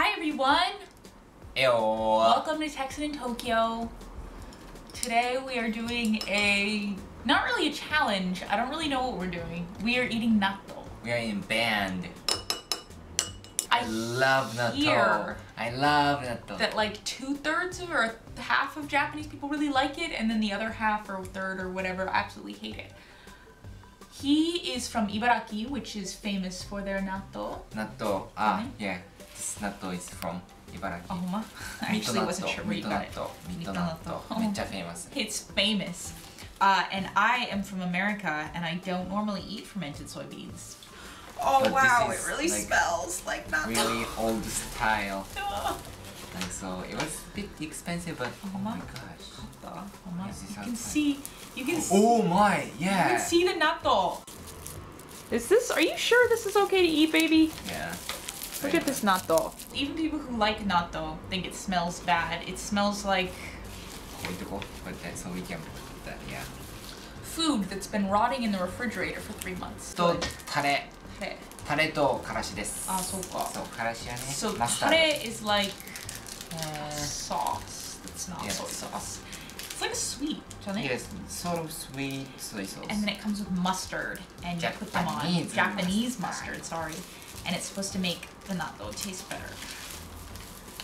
Hi everyone! Ew. Welcome to Texan in Tokyo. Today we are doing a, not really a challenge, I don't really know what we're doing. We are eating natto. We are in band. I I love natto. I love natto. that like two thirds of or half of Japanese people really like it and then the other half or third or whatever absolutely hate it. He is from Ibaraki, which is famous for their natto. natto. Ah, yeah. This natto is from Ibaraki. Oh, ma. I Mito actually wasn't natto, sure where you mito got it. natto, Mito Mito natto. natto. めっちゃ famous. It's famous. Uh, and I am from America and I don't normally eat fermented soybeans. Oh But wow, this it is, really like, smells like natto. Really old style. Oh, And so it was a bit expensive, but oh my Uh-huh. gosh. Mama, Yes, it's you can outside. see, you can see, Oh my, you yeah. can see the natto. Is this, are you sure this is okay to eat, baby? Yeah. Look at this natto. Even people who like natto think it smells bad. It smells like 置いとこう。こうやって so we can put that, yeah. food that's been rotting in the refrigerator for three months. と、タレ。 Okay. タレとからしです。あそうかそう、からしはね。 So マスタード。 tare is like Uh, sauce. It's not Yes. soy sauce. It's like a sweet, doesn't it? Yes, sort of sweet soy sauce. And then it comes with mustard, and you put them on Japanese Japanese mustard. mustard. Sorry, and it's supposed to make the natto taste better.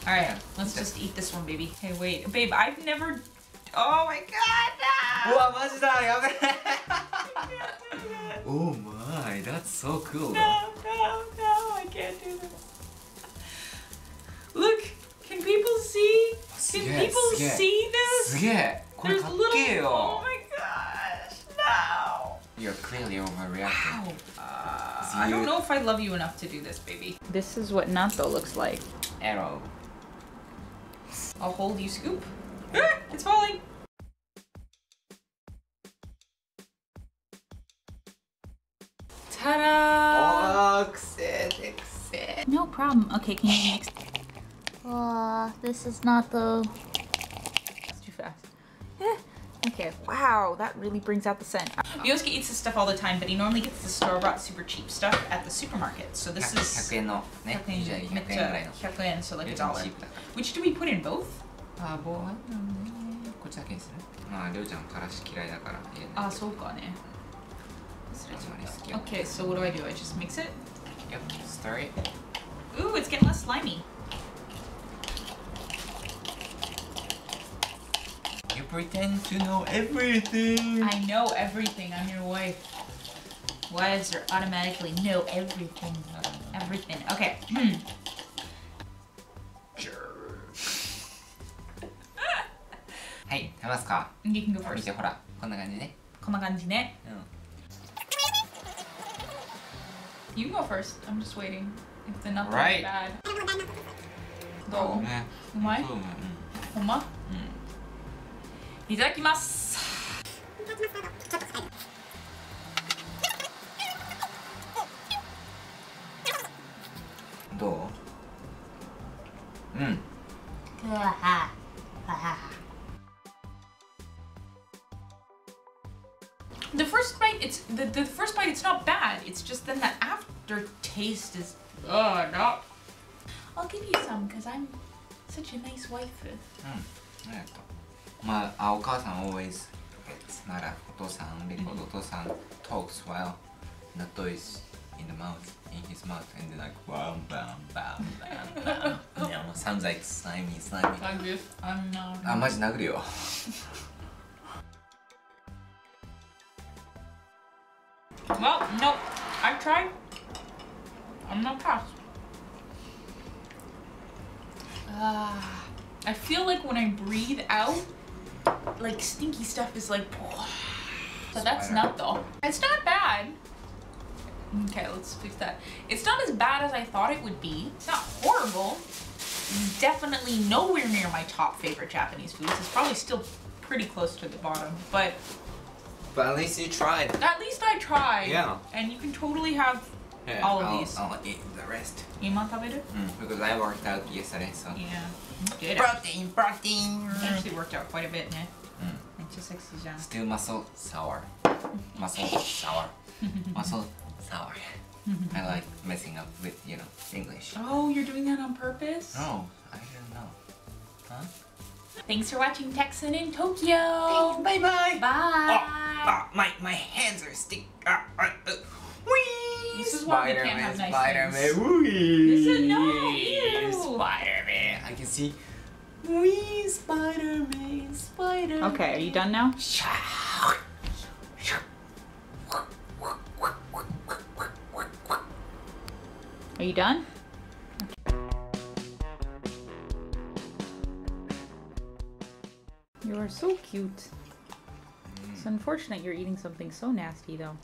All right, let's just eat this one, baby. Hey, wait, babe, I've never, oh my god, no! oh my, that's so cool. No, no, no, I can't do this. Look, can people see? Can people see this? There's little, oh my gosh, no. You're clearly overreacting. Wow. Uh, I don't know if I love you enough to do this, baby. This is what natto looks like. Arrow. I'll hold you scoop. Ah, it's falling. Ta-da! No problem. Okay, can you mix? Oh, this is not the Okay, wow, that really brings out the scent. Ryosuke eats this stuff all the time, but he normally gets the store-bought super cheap stuff at the supermarket. So this is 100 yen. 100 yen, so like a dollar. Which do we put in both? Ah, ah, okay, so what do I do? I just mix it? Yep, stir it. Ooh, it's getting less slimy. pretend to know everything. I know everything. I'm your wife. Wives are automatically know everything. Everything. Okay. はい、食べますか you can go 見 first. てほら、こんな感じね。こんな感じね。うん。 You go first. I'm just waiting. If the nothing Right. is bad. どうね。うまいそううまい。ほんま いただきます。うん。どううん。 The first bite, it's the, the first bite. It's not bad. It's just then the aftertaste is. Oh no. I'll give you some because I'm such a nice wife. うん。ありがとう。 まあ、あ、お母さん always it's not a お父さん because お父さん talks while natto is in the mouth, in his mouth, and then like bam bam bam bam bam. yeah, sounds like slimy, slimy. Like this. I'm not. あ、マジ殴るよ。 Well, nope. I tried. I'm not passed. Ah, I feel like when I breathe out, Like stinky stuff is like. But that's not though. It's not bad. Okay, let's fix that. It's not as bad as I thought it would be. It's not horrible. It's definitely nowhere near my top favorite Japanese foods. It's probably still pretty close to the bottom, but... But at least you tried. At least I tried. Yeah. And you can totally have yeah, all of I'll, these. I'll eat the rest. You want to it. mm, Because I worked out yesterday, so... Yeah. Good. Protein, protein! Actually worked out quite a bit, yeah. Still muscle sour. Muscle sour. muscle sour. I like messing up with, you know, English. Oh, you're doing that on purpose? No, I didn't know. Huh? Thanks for watching Texan in Tokyo. Bye bye. Bye. Oh, oh, my my hands are stick. Ah, ah, uh, uh, uh. This is why we can't have nice Spider Man. Wee. This is no. Spider Man. I can see. Wee Spider Man. Spider. Okay, are you done now? Are you done? You are so cute. It's unfortunate you're eating something so nasty though.